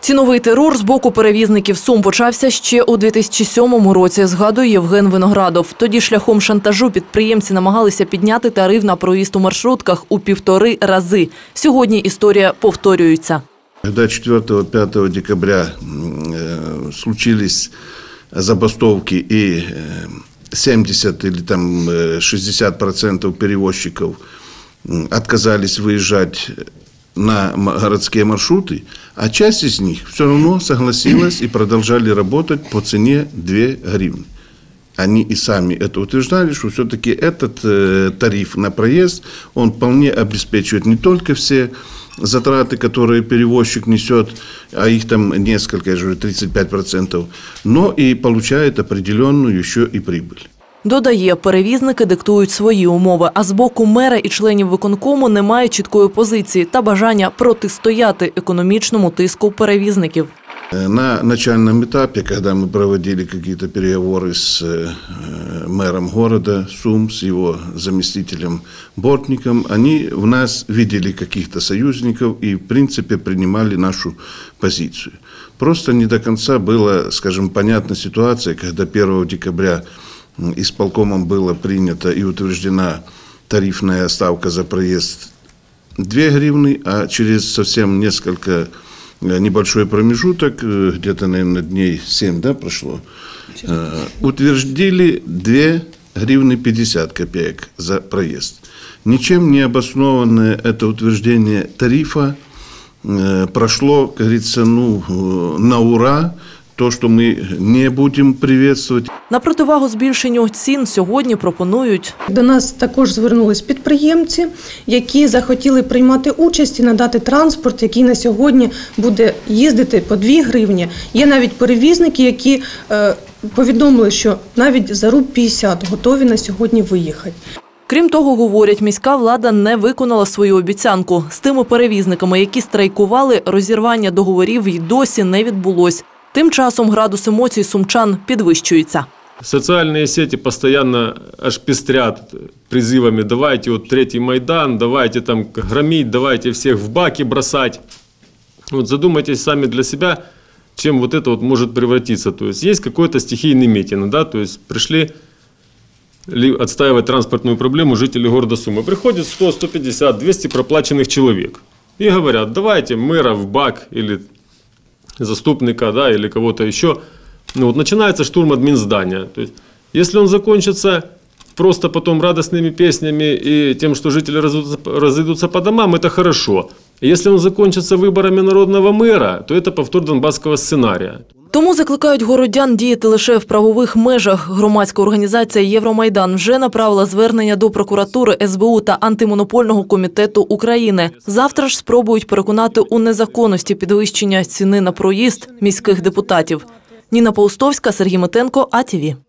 Ціновий терор з боку перевізників Сум почався ще у 2007 році, згадує Євген Виноградов. Тоді шляхом шантажу підприємці намагалися підняти тариф на проїзд у маршрутках у півтори рази. Сьогодні історія повторюється. Когда 4-5 декабря м, э, случились забастовки и э, 70 или там э, 60 процентов перевозчиков м, отказались выезжать на городские маршруты, а часть из них все равно согласилась и продолжали работать по цене 2 гривны. Они и сами это утверждали, что все-таки этот э, тариф на проезд, он вполне обеспечивает не только все затраты, которые перевозчик несет, а их там несколько, я же говорю, 35%, но и получает определенную еще и прибыль. Додає, перевізники диктують свої умови, а з боку мера і членів виконкому немає чіткої позиції та бажання протистояти економічному тиску перевізників. Э, На начальном этапе, когда мы проводили какие-то переговоры с э, мэром города Сум, с его заместителем Бортником, они в нас видели каких-то союзников и, в принципе, принимали нашу позицию. Просто не до конца была, скажем, понятна ситуация, когда 1 декабря м, исполкомом было принято и утверждена тарифная ставка за проезд 2 гривны, а через совсем несколько э, небольшой промежуток, э, где-то, наверное, дней 7 да, прошло, э, утвердили 2 гривны 50 копеек за проезд. Ничем не обоснованное это утверждение тарифа э, прошло, как говорится, ну, э, на ура, то, что мы не будем приветствовать. На противагу збільшенню цін сьогодні пропонують До нас також звернулись підприємці, які захотіли приймати участь і надати транспорт, який на сьогодні буде їздити по 2 гривні. Є навіть перевізники, які е, повідомили, що навіть за руб 50 готові на сьогодні виїхати. Крім того, говорять, міська влада не виконала свою обіцянку. З тими перевізниками, які страйкували, розірвання договорів й досі не відбулось. Тим часом градус емоцій сумчан підвищується. Социальные сети постоянно аж пестрят призывами «давайте вот третий Майдан, давайте там громить, давайте всех в баки бросать». Вот задумайтесь сами для себя, чем вот это вот может превратиться. То есть есть какой-то стихийный митинг, да, то есть пришли ли- отстаивать транспортную проблему жители города Сумы. Приходит 100, 150, 200 проплаченных человек и говорят, давайте мэра в бак или заступника, да, или кого-то еще. Ну, вот начинается штурм админздания. То есть, если он закончится просто потом радостными песнями и тем, что жители разойдутся, разойдутся по домам, это хорошо. Если он закончится выборами народного мэра, то это повтор донбасского сценария. Тому закликають городян діяти лише в правових межах. Громадська організація Євромайдан вже направила звернення до прокуратури СБУ та антимонопольного комітету України. Завтра ж спробують переконати у незаконності підвищення ціни на проїзд міських депутатів. Ніна Паустовська, Сергій Митенко, АТВ.